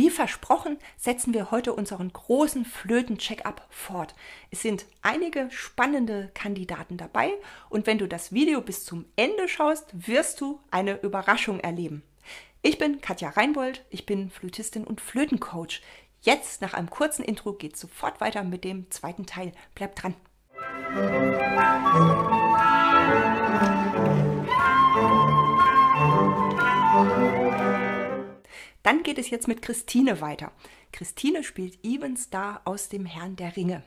Wie versprochen setzen wir heute unseren großen Flöten-Check-up fort. Es sind einige spannende Kandidaten dabei und wenn du das Video bis zum Ende schaust, wirst du eine Überraschung erleben. Ich bin Katja Reinbold, ich bin Flötistin und Flötencoach. Jetzt, nach einem kurzen Intro, geht sofort weiter mit dem zweiten Teil. Bleib dran. Dann geht es jetzt mit Christine weiter. Christine spielt Even Star aus dem Herrn der Ringe.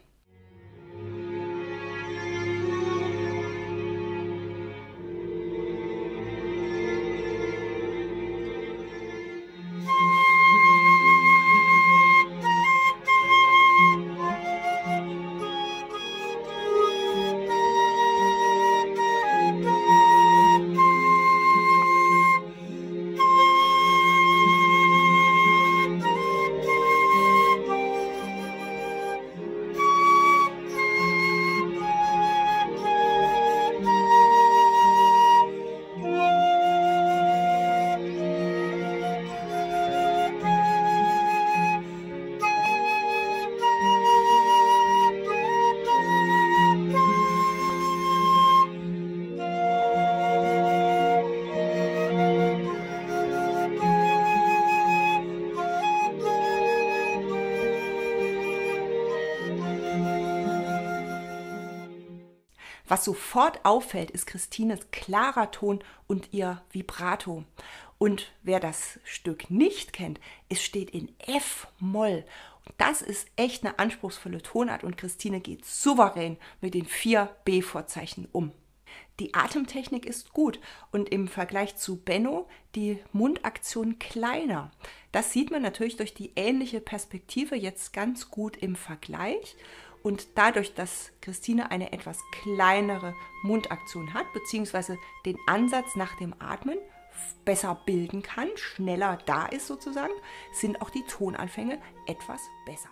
Was sofort auffällt, ist Christines klarer Ton und ihr Vibrato. Und wer das Stück nicht kennt, es steht in F-Moll. Das ist echt eine anspruchsvolle Tonart und Christine geht souverän mit den vier B-Vorzeichen um. Die Atemtechnik ist gut und im Vergleich zu Benno die Mundaktion kleiner. Das sieht man natürlich durch die ähnliche Perspektive jetzt ganz gut im Vergleich. Und dadurch, dass Christine eine etwas kleinere Mundaktion hat, beziehungsweise den Ansatz nach dem Atmen besser bilden kann, schneller da ist sozusagen, sind auch die Tonanfänge etwas besser.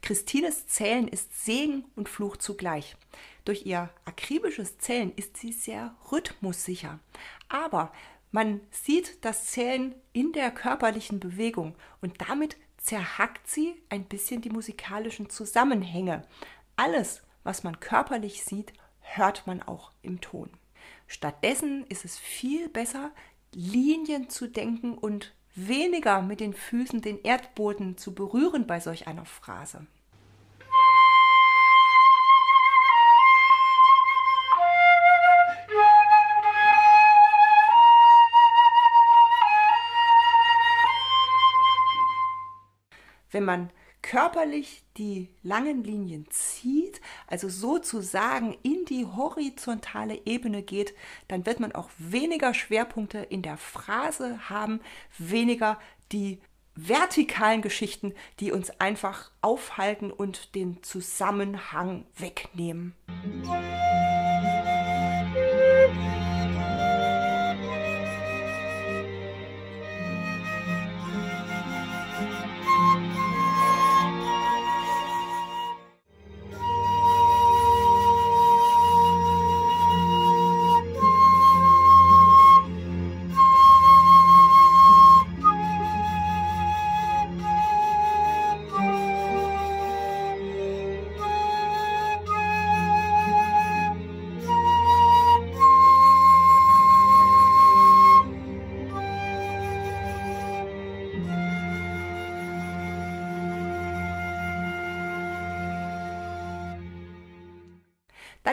Christines Zählen ist Segen und Fluch zugleich. Durch ihr akribisches Zählen ist sie sehr rhythmussicher. Aber man sieht das Zählen in der körperlichen Bewegung und damit zerhackt sie ein bisschen die musikalischen Zusammenhänge. Alles, was man körperlich sieht, hört man auch im Ton. Stattdessen ist es viel besser, Linien zu denken und weniger mit den Füßen den Erdboden zu berühren bei solch einer Phrase. Wenn man körperlich die langen Linien zieht, also sozusagen in die horizontale Ebene geht, dann wird man auch weniger Schwerpunkte in der Phrase haben, weniger die vertikalen Geschichten, die uns einfach aufhalten und den Zusammenhang wegnehmen.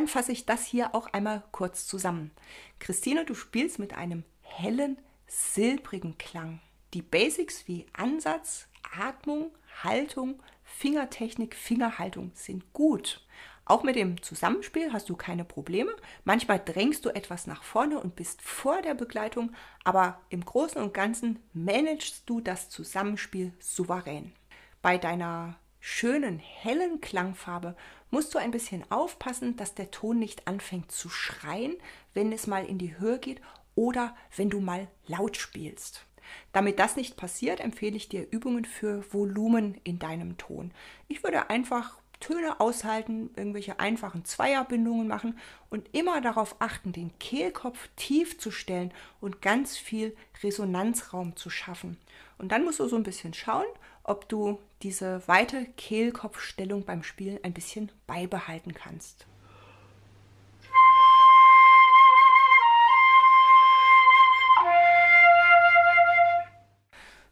Dann fasse ich das hier auch einmal kurz zusammen. Christine, du spielst mit einem hellen, silbrigen Klang. Die Basics wie Ansatz, Atmung, Haltung, Fingertechnik, Fingerhaltung sind gut. Auch mit dem Zusammenspiel hast du keine Probleme. Manchmal drängst du etwas nach vorne und bist vor der Begleitung, aber im Großen und Ganzen managst du das Zusammenspiel souverän. Bei deiner schönen hellen Klangfarbe musst du ein bisschen aufpassen, dass der Ton nicht anfängt zu schreien, wenn es mal in die Höhe geht oder wenn du mal laut spielst. Damit das nicht passiert, empfehle ich dir Übungen für Volumen in deinem Ton. Ich würde einfach Töne aushalten, irgendwelche einfachen Zweierbindungen machen und immer darauf achten, den Kehlkopf tief zu stellen und ganz viel Resonanzraum zu schaffen. Und dann musst du so ein bisschen schauen, ob du diese weite Kehlkopfstellung beim Spielen ein bisschen beibehalten kannst.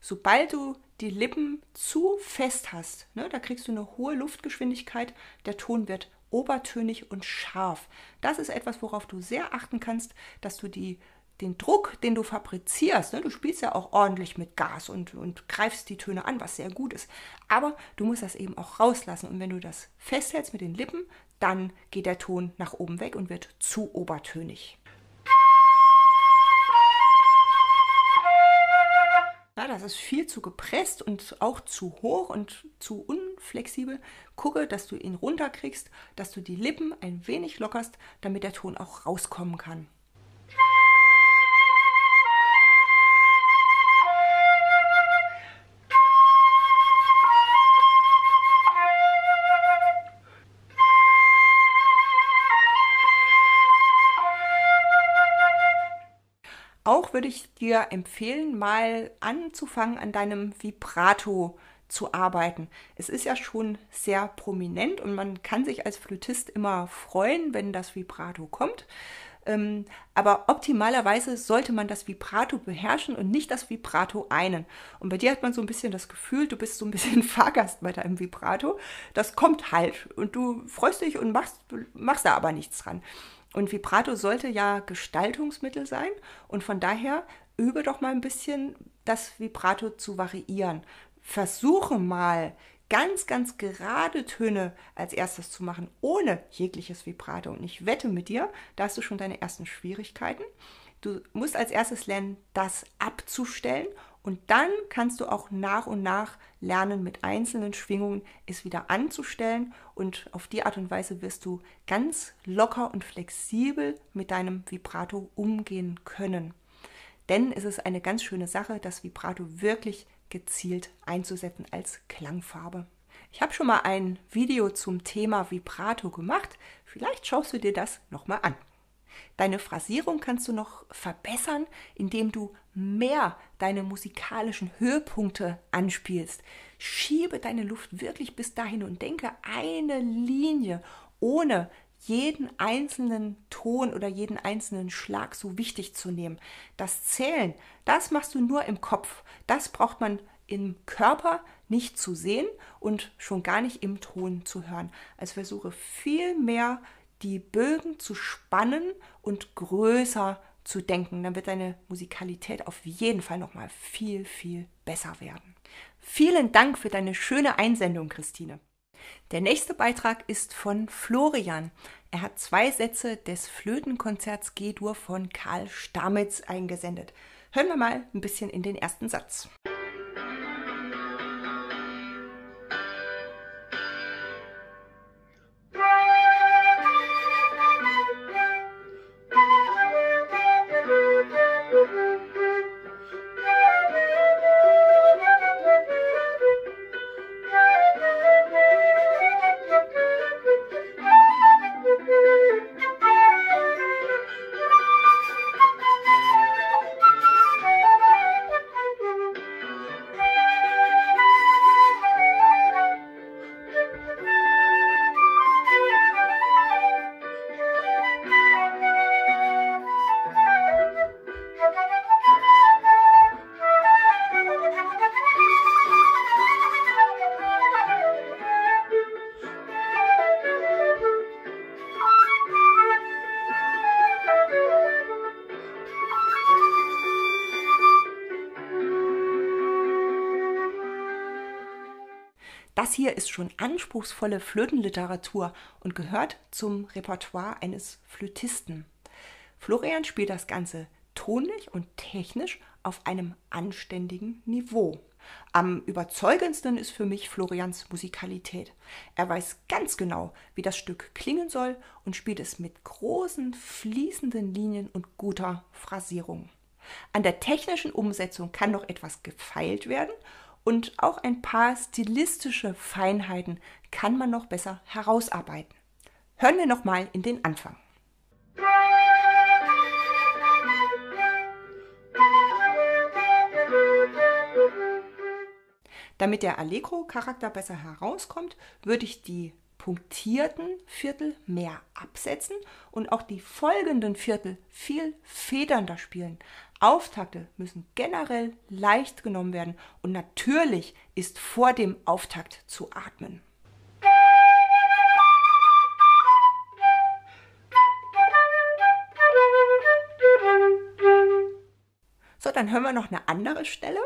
Sobald du die Lippen zu fest hast, ne, da kriegst du eine hohe Luftgeschwindigkeit, der Ton wird obertönig und scharf. Das ist etwas, worauf du sehr achten kannst, dass du die, den Druck, den du fabrizierst, ne, du spielst ja auch ordentlich mit Gas und, und greifst die Töne an, was sehr gut ist. Aber du musst das eben auch rauslassen. Und wenn du das festhältst mit den Lippen, dann geht der Ton nach oben weg und wird zu obertönig. Ja, das ist viel zu gepresst und auch zu hoch und zu unflexibel. Gucke, dass du ihn runterkriegst, dass du die Lippen ein wenig lockerst, damit der Ton auch rauskommen kann. Würde ich dir empfehlen, mal anzufangen, an deinem Vibrato zu arbeiten. Es ist ja schon sehr prominent und man kann sich als Flötist immer freuen, wenn das Vibrato kommt. Ähm, aber optimalerweise sollte man das Vibrato beherrschen und nicht das Vibrato einen. Und bei dir hat man so ein bisschen das Gefühl, du bist so ein bisschen Fahrgast bei deinem Vibrato. Das kommt halt und du freust dich und machst, machst da aber nichts dran. Und Vibrato sollte ja Gestaltungsmittel sein und von daher übe doch mal ein bisschen das Vibrato zu variieren. Versuche mal ganz, ganz gerade Töne als erstes zu machen, ohne jegliches Vibrato. Und ich wette mit dir, da hast du schon deine ersten Schwierigkeiten. Du musst als erstes lernen, das abzustellen und dann kannst du auch nach und nach lernen, mit einzelnen Schwingungen es wieder anzustellen. Und auf die Art und Weise wirst du ganz locker und flexibel mit deinem Vibrato umgehen können. Denn es ist eine ganz schöne Sache, das Vibrato wirklich gezielt einzusetzen als Klangfarbe. Ich habe schon mal ein Video zum Thema Vibrato gemacht. Vielleicht schaust du dir das nochmal an. Deine Phrasierung kannst du noch verbessern, indem du mehr deine musikalischen Höhepunkte anspielst. Schiebe deine Luft wirklich bis dahin und denke eine Linie, ohne jeden einzelnen Ton oder jeden einzelnen Schlag so wichtig zu nehmen. Das Zählen, das machst du nur im Kopf. Das braucht man im Körper nicht zu sehen und schon gar nicht im Ton zu hören. Also versuche viel mehr die Bögen zu spannen und größer zu denken. Dann wird deine Musikalität auf jeden Fall noch mal viel, viel besser werden. Vielen Dank für deine schöne Einsendung, Christine. Der nächste Beitrag ist von Florian. Er hat zwei Sätze des Flötenkonzerts G-Dur von Karl Stamitz eingesendet. Hören wir mal ein bisschen in den ersten Satz. Ist schon anspruchsvolle Flötenliteratur und gehört zum Repertoire eines Flötisten. Florian spielt das Ganze tonlich und technisch auf einem anständigen Niveau. Am überzeugendsten ist für mich Florians Musikalität. Er weiß ganz genau, wie das Stück klingen soll und spielt es mit großen, fließenden Linien und guter Phrasierung. An der technischen Umsetzung kann noch etwas gefeilt werden und auch ein paar stilistische Feinheiten kann man noch besser herausarbeiten. Hören wir noch mal in den Anfang. Damit der Allegro-Charakter besser herauskommt, würde ich die punktierten Viertel mehr absetzen und auch die folgenden Viertel viel federnder spielen. Auftakte müssen generell leicht genommen werden und natürlich ist vor dem Auftakt zu atmen. So, dann hören wir noch eine andere Stelle.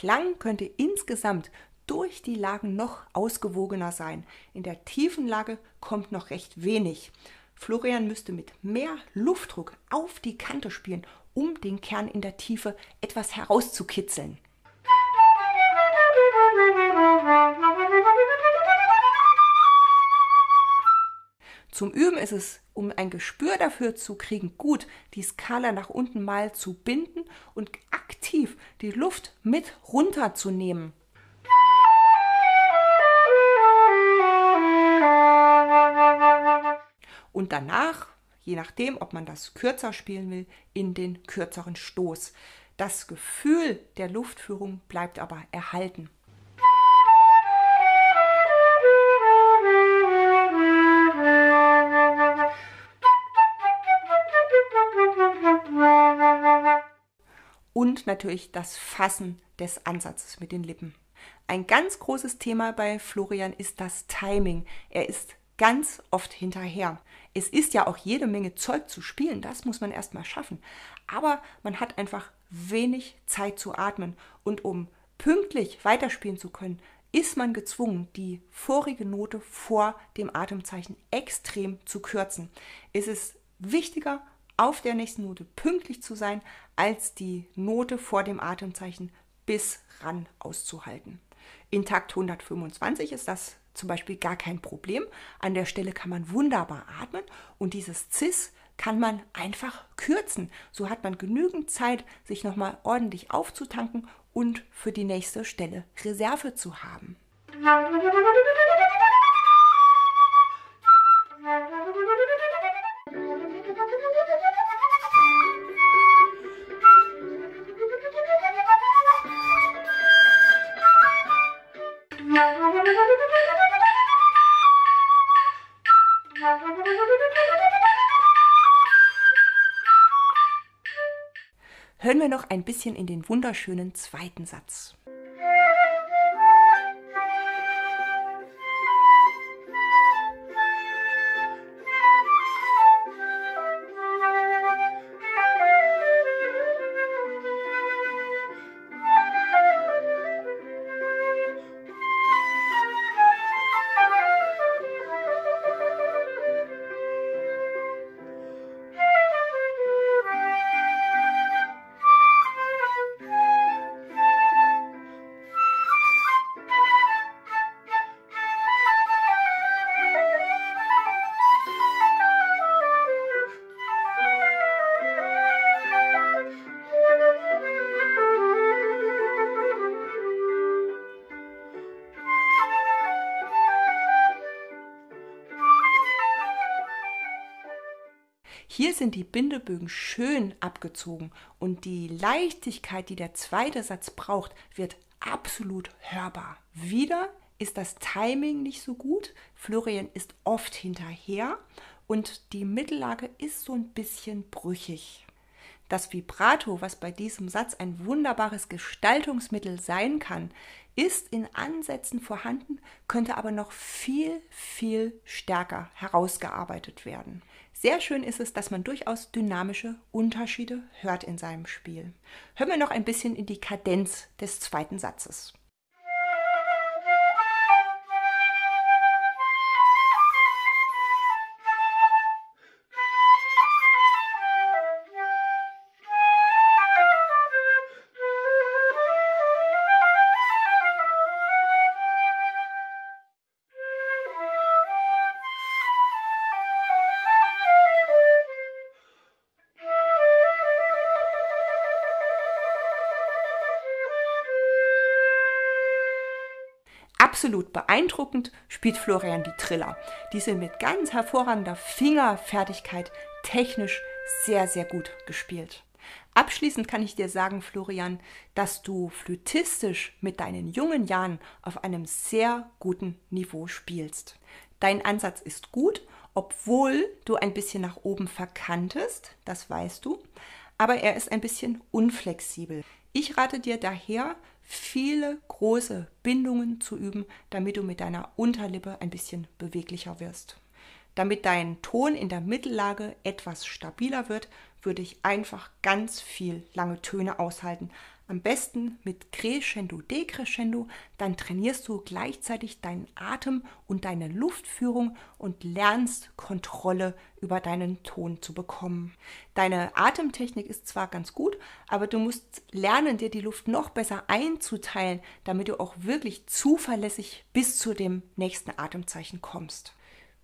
Klang könnte insgesamt durch die Lagen noch ausgewogener sein. In der tiefen Lage kommt noch recht wenig. Florian müsste mit mehr Luftdruck auf die Kante spielen, um den Kern in der Tiefe etwas herauszukitzeln. Zum Üben ist es, um ein Gespür dafür zu kriegen, gut, die Skala nach unten mal zu binden und aktiv die Luft mit runterzunehmen. Und danach, je nachdem, ob man das kürzer spielen will, in den kürzeren Stoß. Das Gefühl der Luftführung bleibt aber erhalten. Und natürlich das Fassen des Ansatzes mit den Lippen. Ein ganz großes Thema bei Florian ist das Timing. Er ist ganz oft hinterher. Es ist ja auch jede Menge Zeug zu spielen, das muss man erstmal schaffen. Aber man hat einfach wenig Zeit zu atmen. Und um pünktlich weiterspielen zu können, ist man gezwungen, die vorige Note vor dem Atemzeichen extrem zu kürzen. Es ist wichtiger auf der nächsten Note pünktlich zu sein, als die Note vor dem Atemzeichen bis ran auszuhalten. In Takt 125 ist das zum Beispiel gar kein Problem. An der Stelle kann man wunderbar atmen und dieses Cis kann man einfach kürzen. So hat man genügend Zeit, sich nochmal ordentlich aufzutanken und für die nächste Stelle Reserve zu haben. Ein bisschen in den wunderschönen zweiten Satz. Sind die Bindebögen schön abgezogen und die Leichtigkeit, die der zweite Satz braucht, wird absolut hörbar. Wieder ist das Timing nicht so gut. Florian ist oft hinterher und die Mittellage ist so ein bisschen brüchig. Das Vibrato, was bei diesem Satz ein wunderbares Gestaltungsmittel sein kann, ist in Ansätzen vorhanden, könnte aber noch viel, viel stärker herausgearbeitet werden. Sehr schön ist es, dass man durchaus dynamische Unterschiede hört in seinem Spiel. Hören wir noch ein bisschen in die Kadenz des zweiten Satzes. Absolut beeindruckend spielt Florian die Triller. Die sind mit ganz hervorragender Fingerfertigkeit technisch sehr, sehr gut gespielt. Abschließend kann ich dir sagen, Florian, dass du flötistisch mit deinen jungen Jahren auf einem sehr guten Niveau spielst. Dein Ansatz ist gut, obwohl du ein bisschen nach oben verkantest, das weißt du, aber er ist ein bisschen unflexibel. Ich rate dir daher, viele große Bindungen zu üben, damit du mit deiner Unterlippe ein bisschen beweglicher wirst. Damit dein Ton in der Mittellage etwas stabiler wird, würde ich einfach ganz viel lange Töne aushalten. Am besten mit Crescendo, Decrescendo, dann trainierst du gleichzeitig deinen Atem und deine Luftführung und lernst Kontrolle über deinen Ton zu bekommen. Deine Atemtechnik ist zwar ganz gut, aber du musst lernen, dir die Luft noch besser einzuteilen, damit du auch wirklich zuverlässig bis zu dem nächsten Atemzeichen kommst.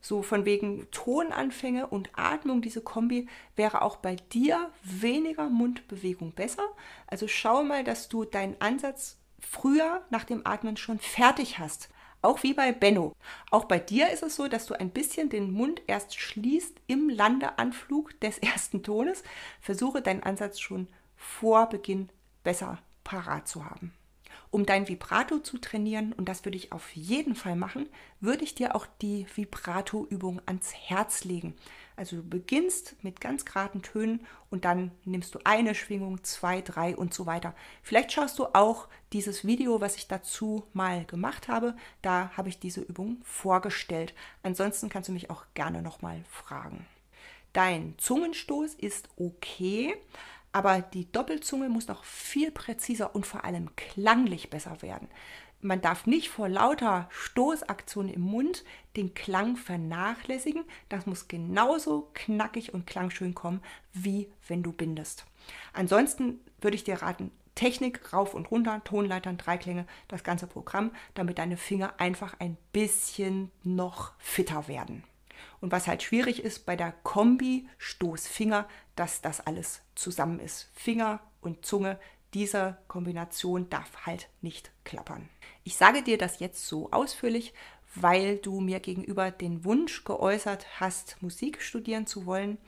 So von wegen Tonanfänge und Atmung, diese Kombi wäre auch bei dir weniger Mundbewegung besser. Also schau mal, dass du deinen Ansatz früher nach dem Atmen schon fertig hast. Auch wie bei Benno. Auch bei dir ist es so, dass du ein bisschen den Mund erst schließt im Landeanflug des ersten Tones. Versuche deinen Ansatz schon vor Beginn besser parat zu haben. Um dein Vibrato zu trainieren, und das würde ich auf jeden Fall machen, würde ich dir auch die Vibrato-Übung ans Herz legen. Also du beginnst mit ganz geraden Tönen und dann nimmst du eine Schwingung, zwei, drei und so weiter. Vielleicht schaust du auch dieses Video, was ich dazu mal gemacht habe. Da habe ich diese Übung vorgestellt. Ansonsten kannst du mich auch gerne nochmal fragen. Dein Zungenstoß ist okay, aber die Doppelzunge muss noch viel präziser und vor allem klanglich besser werden. Man darf nicht vor lauter Stoßaktionen im Mund den Klang vernachlässigen. Das muss genauso knackig und klangschön kommen, wie wenn du bindest. Ansonsten würde ich dir raten, Technik rauf und runter, Tonleitern, Dreiklänge, das ganze Programm, damit deine Finger einfach ein bisschen noch fitter werden. Und was halt schwierig ist bei der Kombi Stoßfinger, dass das alles zusammen ist. Finger und Zunge, diese Kombination darf halt nicht klappern. Ich sage dir das jetzt so ausführlich, weil du mir gegenüber den Wunsch geäußert hast, Musik studieren zu wollen.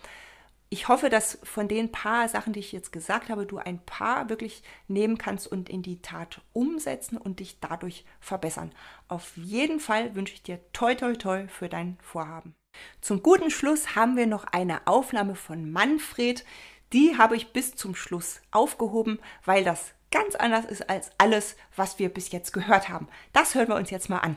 Ich hoffe, dass von den paar Sachen, die ich jetzt gesagt habe, du ein paar wirklich nehmen kannst und in die Tat umsetzen und dich dadurch verbessern. Auf jeden Fall wünsche ich dir toi toi toi für dein Vorhaben. Zum guten Schluss haben wir noch eine Aufnahme von Manfred. Die habe ich bis zum Schluss aufgehoben, weil das ganz anders ist als alles, was wir bis jetzt gehört haben. Das hören wir uns jetzt mal an.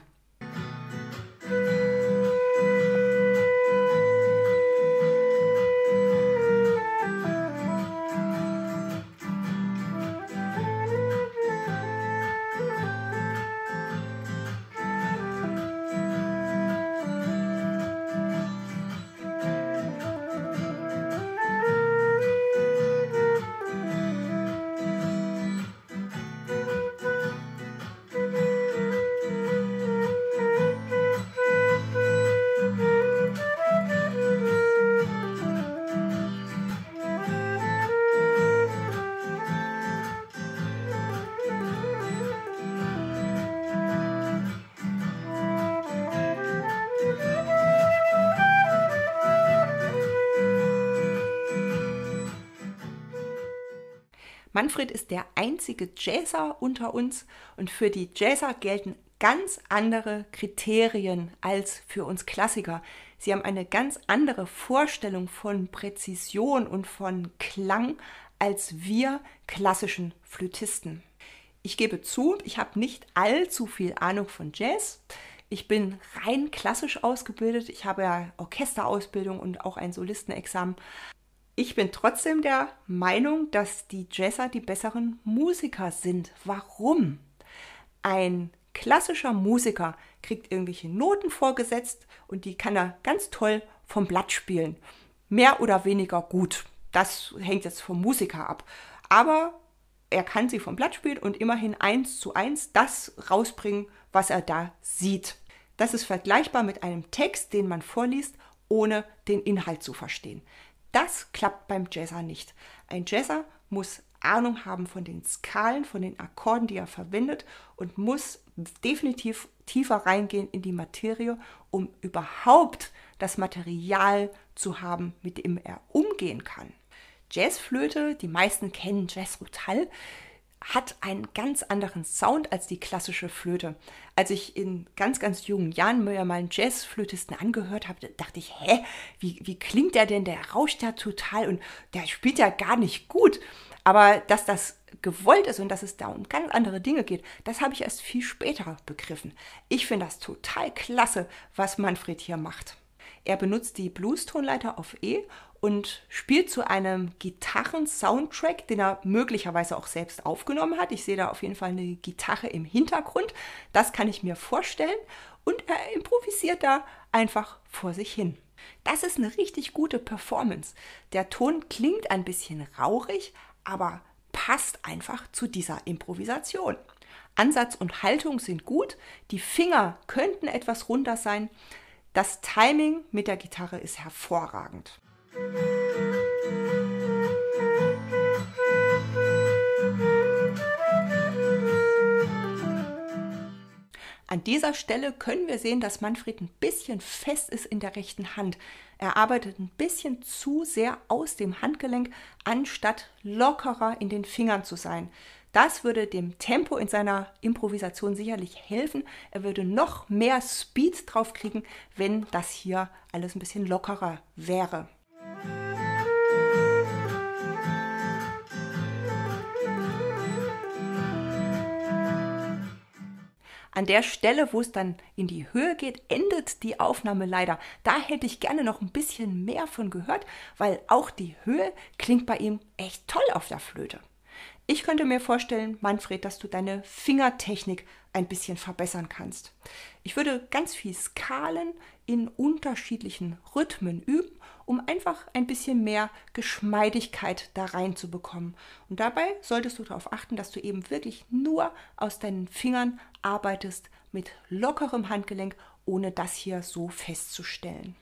Manfred ist der einzige Jazzer unter uns und für die Jazzer gelten ganz andere Kriterien als für uns Klassiker. Sie haben eine ganz andere Vorstellung von Präzision und von Klang als wir klassischen Flötisten. Ich gebe zu, ich habe nicht allzu viel Ahnung von Jazz. Ich bin rein klassisch ausgebildet. Ich habe ja Orchesterausbildung und auch ein Solistenexamen. Ich bin trotzdem der Meinung, dass die Jazzer die besseren Musiker sind. Warum? Ein klassischer Musiker kriegt irgendwelche Noten vorgesetzt und die kann er ganz toll vom Blatt spielen. Mehr oder weniger gut. Das hängt jetzt vom Musiker ab. Aber er kann sie vom Blatt spielen und immerhin eins zu eins das rausbringen, was er da sieht. Das ist vergleichbar mit einem Text, den man vorliest, ohne den Inhalt zu verstehen. Das klappt beim Jazzer nicht. Ein Jazzer muss Ahnung haben von den Skalen, von den Akkorden, die er verwendet und muss definitiv tiefer reingehen in die Materie, um überhaupt das Material zu haben, mit dem er umgehen kann. Jazzflöte, die meisten kennen Jazzrotal, hat einen ganz anderen Sound als die klassische Flöte. Als ich in ganz, ganz jungen Jahren mir mal einen Jazzflötisten angehört habe, dachte ich, hä, wie, wie klingt der denn? Der rauscht ja total und der spielt ja gar nicht gut. Aber dass das gewollt ist und dass es da um ganz andere Dinge geht, das habe ich erst viel später begriffen. Ich finde das total klasse, was Manfred hier macht. Er benutzt die Blues-Tonleiter auf E und spielt zu einem Gitarren-Soundtrack, den er möglicherweise auch selbst aufgenommen hat. Ich sehe da auf jeden Fall eine Gitarre im Hintergrund. Das kann ich mir vorstellen. Und er improvisiert da einfach vor sich hin. Das ist eine richtig gute Performance. Der Ton klingt ein bisschen rauchig, aber passt einfach zu dieser Improvisation. Ansatz und Haltung sind gut, die Finger könnten etwas runter sein, das Timing mit der Gitarre ist hervorragend. An dieser Stelle können wir sehen, dass Manfred ein bisschen fest ist in der rechten Hand. Er arbeitet ein bisschen zu sehr aus dem Handgelenk, anstatt lockerer in den Fingern zu sein. Das würde dem Tempo in seiner Improvisation sicherlich helfen. Er würde noch mehr Speed drauf kriegen, wenn das hier alles ein bisschen lockerer wäre. An der Stelle, wo es dann in die Höhe geht, endet die Aufnahme leider. Da hätte ich gerne noch ein bisschen mehr von gehört, weil auch die Höhe klingt bei ihm echt toll auf der Flöte. Ich könnte mir vorstellen, Manfred, dass du deine Fingertechnik ein bisschen verbessern kannst. Ich würde ganz viel Skalen in unterschiedlichen Rhythmen üben, um einfach ein bisschen mehr Geschmeidigkeit da reinzubekommen. Und dabei solltest du darauf achten, dass du eben wirklich nur aus deinen Fingern arbeitest mit lockerem Handgelenk, ohne das hier so festzustellen.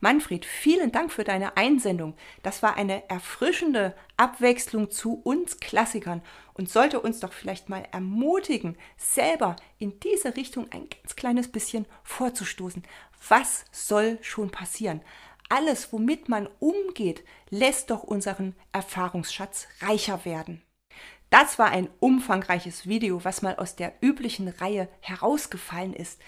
Manfred, vielen Dank für deine Einsendung. Das war eine erfrischende Abwechslung zu uns Klassikern und sollte uns doch vielleicht mal ermutigen, selber in diese Richtung ein ganz kleines bisschen vorzustoßen. Was soll schon passieren? Alles, womit man umgeht, lässt doch unseren Erfahrungsschatz reicher werden. Das war ein umfangreiches Video, was mal aus der üblichen Reihe herausgefallen ist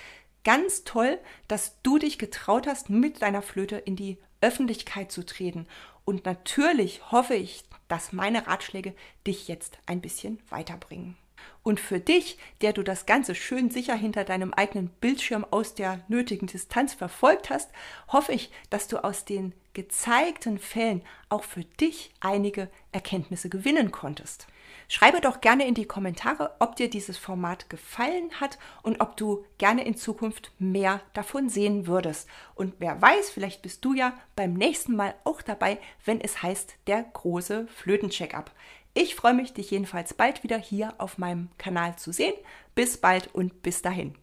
ganz toll, dass du dich getraut hast, mit deiner Flöte in die Öffentlichkeit zu treten. Und natürlich hoffe ich, dass meine Ratschläge dich jetzt ein bisschen weiterbringen. Und für dich, der du das Ganze schön sicher hinter deinem eigenen Bildschirm aus der nötigen Distanz verfolgt hast, hoffe ich, dass du aus den gezeigten Fällen auch für dich einige Erkenntnisse gewinnen konntest. Schreibe doch gerne in die Kommentare, ob dir dieses Format gefallen hat und ob du gerne in Zukunft mehr davon sehen würdest. Und wer weiß, vielleicht bist du ja beim nächsten Mal auch dabei, wenn es heißt der große Flötencheckup. Ich freue mich, dich jedenfalls bald wieder hier auf meinem Kanal zu sehen. Bis bald und bis dahin.